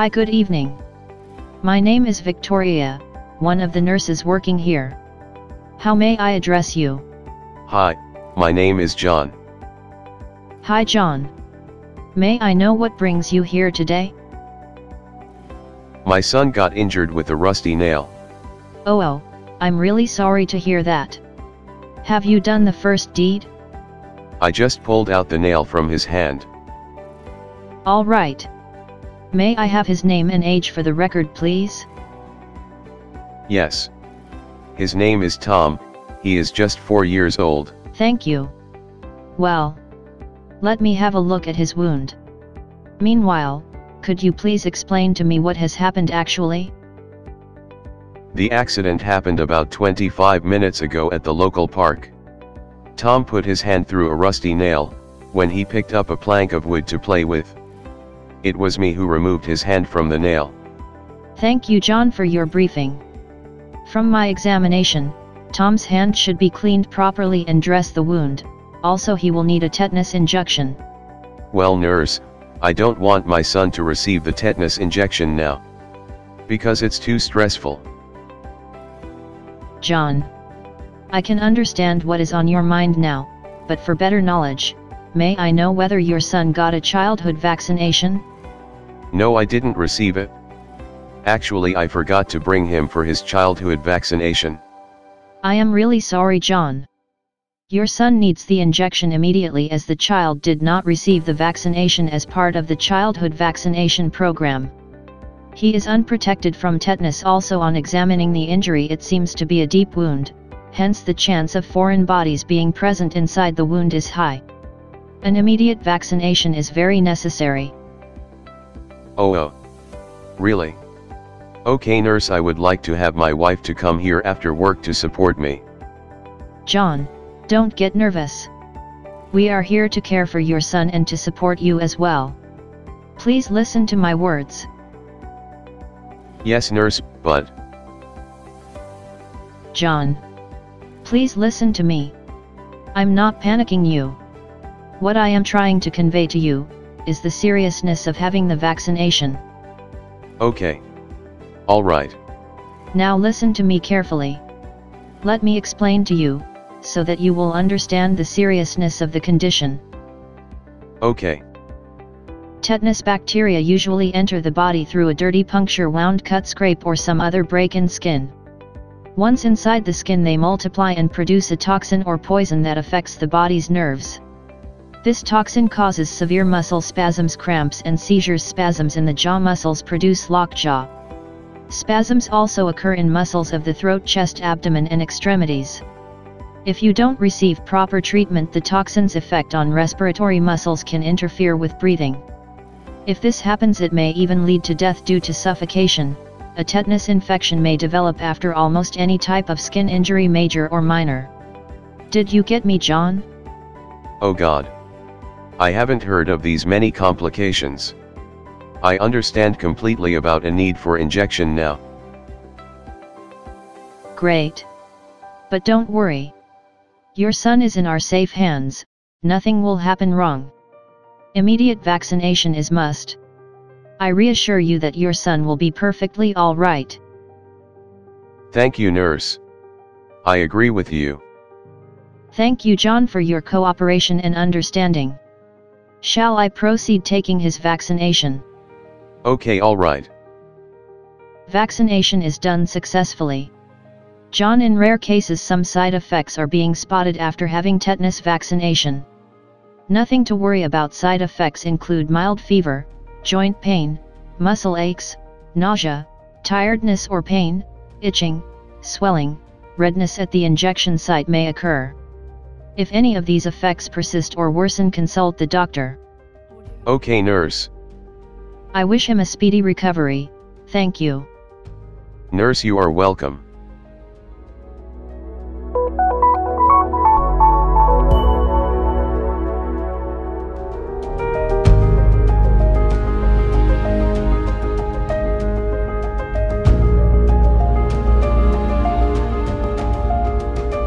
Hi good evening. My name is Victoria, one of the nurses working here. How may I address you? Hi, my name is John. Hi John. May I know what brings you here today? My son got injured with a rusty nail. Oh oh, I'm really sorry to hear that. Have you done the first aid? I just pulled out the nail from his hand. Alright. May I have his name and age for the record please? Yes. His name is Tom, he is just 4 years old. Thank you. Well. Let me have a look at his wound. Meanwhile, could you please explain to me what has happened actually? The accident happened about 25 minutes ago at the local park. Tom put his hand through a rusty nail, when he picked up a plank of wood to play with. It was me who removed his hand from the nail. Thank you John for your briefing. From my examination, Tom's hand should be cleaned properly and dress the wound, also he will need a tetanus injection. Well nurse, I don't want my son to receive the tetanus injection now. Because it's too stressful. John. I can understand what is on your mind now, but for better knowledge, may I know whether your son got a childhood vaccination? No I didn't receive it. Actually I forgot to bring him for his childhood vaccination. I am really sorry John. Your son needs the injection immediately as the child did not receive the vaccination as part of the childhood vaccination program. He is unprotected from tetanus also on examining the injury it seems to be a deep wound, hence the chance of foreign bodies being present inside the wound is high. An immediate vaccination is very necessary. Oh oh. Really? Okay nurse I would like to have my wife to come here after work to support me. John, don't get nervous. We are here to care for your son and to support you as well. Please listen to my words. Yes nurse, but... John. Please listen to me. I'm not panicking you. What I am trying to convey to you, is the seriousness of having the vaccination. Okay. Alright. Now listen to me carefully. Let me explain to you, so that you will understand the seriousness of the condition. Okay. Tetanus bacteria usually enter the body through a dirty puncture wound cut scrape or some other break in skin. Once inside the skin they multiply and produce a toxin or poison that affects the body's nerves. This toxin causes severe muscle spasms cramps and seizures spasms in the jaw muscles produce lockjaw. Spasms also occur in muscles of the throat chest abdomen and extremities. If you don't receive proper treatment the toxin's effect on respiratory muscles can interfere with breathing. If this happens it may even lead to death due to suffocation, a tetanus infection may develop after almost any type of skin injury major or minor. Did you get me John? Oh god. I haven't heard of these many complications. I understand completely about a need for injection now. Great. But don't worry. Your son is in our safe hands, nothing will happen wrong. Immediate vaccination is must. I reassure you that your son will be perfectly alright. Thank you nurse. I agree with you. Thank you John for your cooperation and understanding. Shall I proceed taking his vaccination? Okay alright. Vaccination is done successfully. John in rare cases some side effects are being spotted after having tetanus vaccination. Nothing to worry about side effects include mild fever, joint pain, muscle aches, nausea, tiredness or pain, itching, swelling, redness at the injection site may occur. If any of these effects persist or worsen consult the doctor. Okay nurse. I wish him a speedy recovery, thank you. Nurse you are welcome.